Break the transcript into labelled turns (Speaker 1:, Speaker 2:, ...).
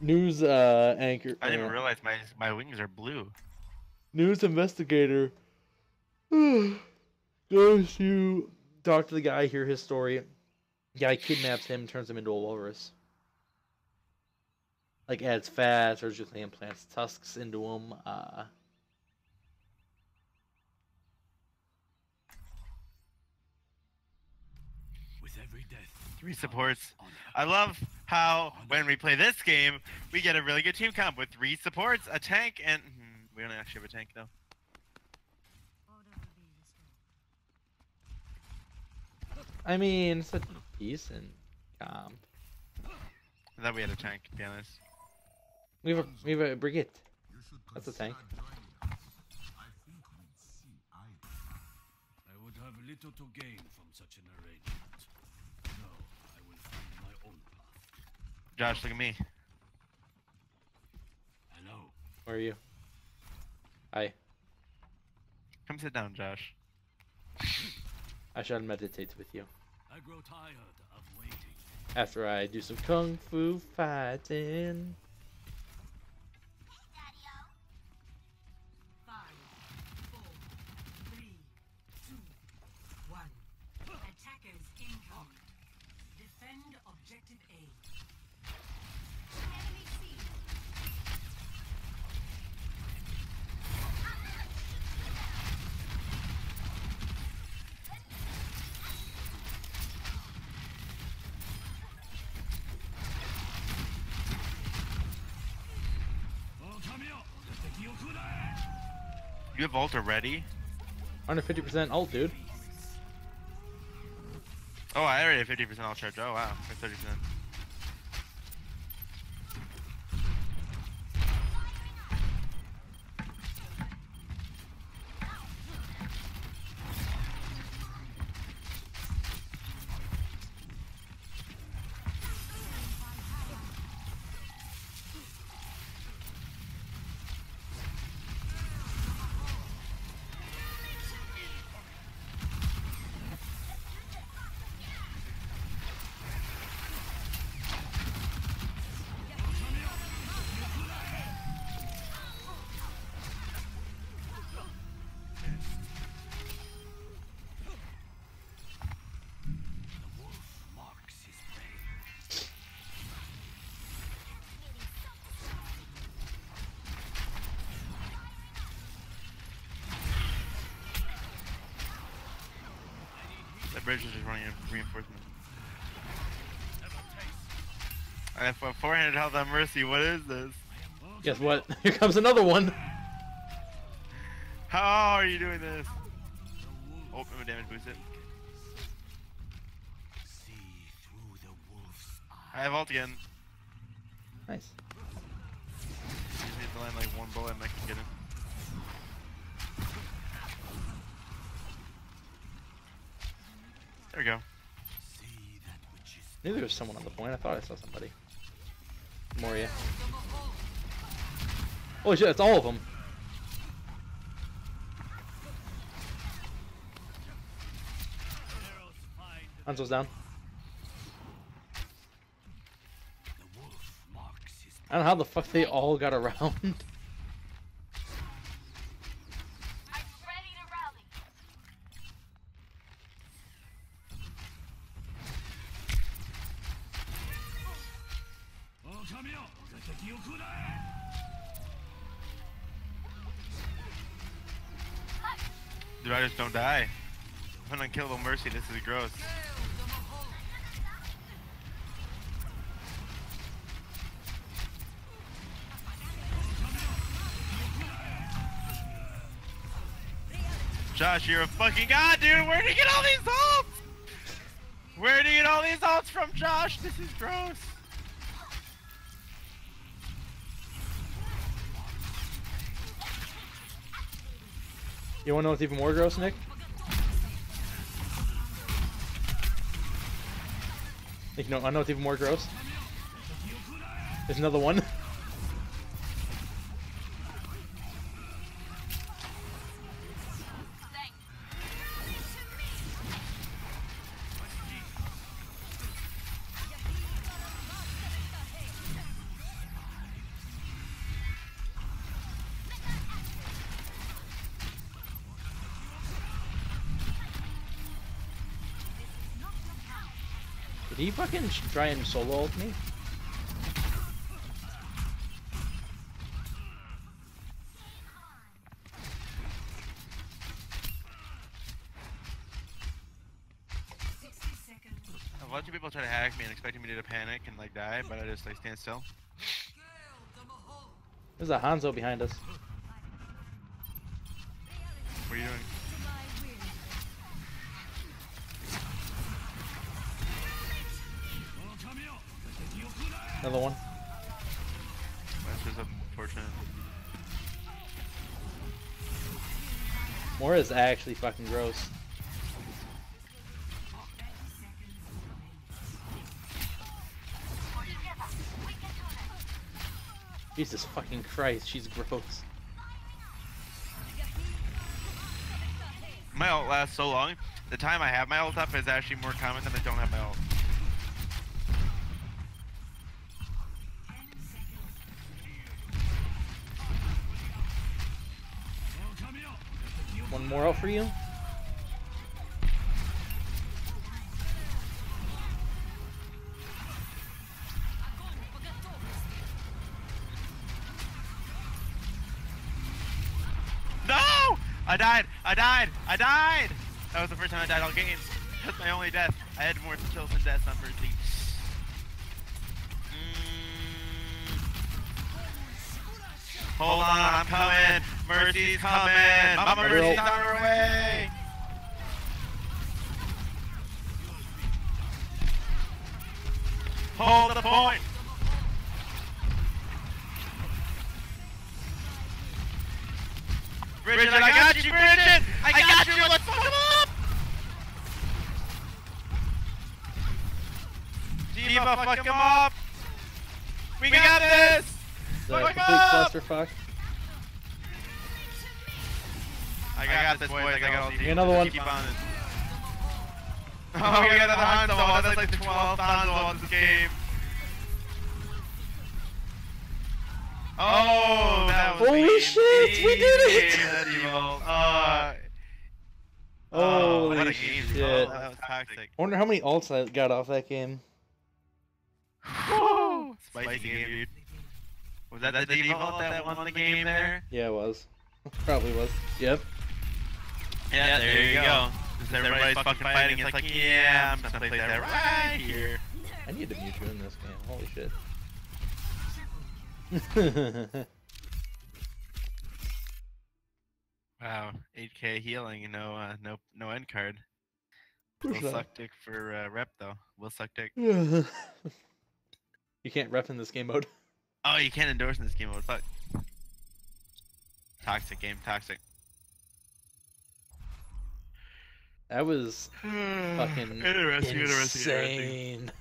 Speaker 1: News uh, anchor.
Speaker 2: I didn't
Speaker 1: uh,
Speaker 2: even realize my my wings are blue.
Speaker 1: news investigator goes to talk to the guy, hear his story. Guy kidnaps him, turns him into a walrus. Like adds fat, surgically implants tusks into him. Uh,
Speaker 3: With every death,
Speaker 2: Three supports. I love how when we play this game, we get a really good team comp with three supports, a tank, and hmm, we don't actually have a tank though.
Speaker 1: I mean, it's a decent comp.
Speaker 2: I thought we had a tank. To be honest.
Speaker 1: We have a we have a Brigitte. That's a tank.
Speaker 3: I would have little to gain from such an arrangement.
Speaker 2: Josh, look at me.
Speaker 3: Hello.
Speaker 1: Where are you? Hi.
Speaker 2: Come sit down, Josh.
Speaker 1: I shall meditate with you
Speaker 3: I grow tired of waiting.
Speaker 1: after I do some kung fu fighting.
Speaker 2: You have ult already?
Speaker 1: 150% ult, dude.
Speaker 2: Oh, I already have 50% ult charge. Oh wow, or 30%. That bridge is just running a reinforcement. I have a 400 health on Mercy. What is this?
Speaker 1: Guess what? Here comes another one.
Speaker 2: How are you doing this? Oh, I'm a damage boost it.
Speaker 3: See through the wolf's
Speaker 2: I have ult again.
Speaker 1: Nice.
Speaker 2: You just need to land like one bullet and I can get him. There we go.
Speaker 3: Is
Speaker 1: Maybe there was someone on the point. I thought I saw somebody. Moira. Oh shit, it's all of them. Hanzo's down. I don't know how the fuck they all got around.
Speaker 4: I'm ready to rally.
Speaker 3: Oh, Kamiya! 敵を食うな
Speaker 2: Dude, I just don't die. I'm an unkillable mercy. This is gross. Josh, you're a fucking god, dude. Where do you get all these ults? Where do you get all these ults from, Josh? This is gross.
Speaker 1: You wanna know what's even more gross, Nick? Nick, no, I know what's even more gross. There's another one. Can you fucking sh- try and solo ult me?
Speaker 2: A bunch of people try to hack me and expecting me to panic and like die, but I just like stand still.
Speaker 1: There's a Hanzo behind us. Another one.
Speaker 2: That's just unfortunate.
Speaker 1: Is actually fucking gross.
Speaker 4: This.
Speaker 1: Jesus fucking Christ, she's gross.
Speaker 2: My ult lasts so long. The time I have my ult up is actually more common than I don't have my ult.
Speaker 1: One more out for you.
Speaker 2: No! I died! I died! I died! That was the first time I died all game. That's my only death. I had more kills than deaths on first team. Mm. Hold on, I'm coming. Mercy's coming. Mama
Speaker 1: I will.
Speaker 2: Mercy's on her way. Hold the point. Bridget, I got you, Bridget! I got you! Let's fuck him up! D.Va, fuck him up! We got this!
Speaker 1: The
Speaker 2: Fuck
Speaker 1: complete
Speaker 2: up!
Speaker 1: Clusterfuck.
Speaker 2: I got this, boys. I got all these.
Speaker 1: Another one.
Speaker 2: Keep on it. Oh, we got another Hanzo. That's like the 12th Hanzo on this game. Oh, that was
Speaker 1: Holy shit, we did it!
Speaker 2: He that evil. Uh, oh, what a
Speaker 1: Holy
Speaker 2: game.
Speaker 1: shit.
Speaker 2: Oh, that was toxic.
Speaker 1: I wonder how many ults I got off that game.
Speaker 2: Whew. Spicy game, dude. Was that the default that won the game there?
Speaker 1: Yeah, it was. Probably was. Yep.
Speaker 2: Yeah, there, you go. Because everybody's fucking fighting. It's like, yeah, I'm just gonna play that right here.
Speaker 1: I need to mute you in this game. Holy shit.
Speaker 2: Wow, 8k healing, no, uh, no, no end card. Will suck dick for uh, rep though. Will suck dick.
Speaker 1: you can't rep in this game mode.
Speaker 2: Oh, you can't endorse in this game mode. Fuck. Toxic game, toxic.
Speaker 1: That was fucking
Speaker 2: interesting, interesting, interesting.
Speaker 1: insane.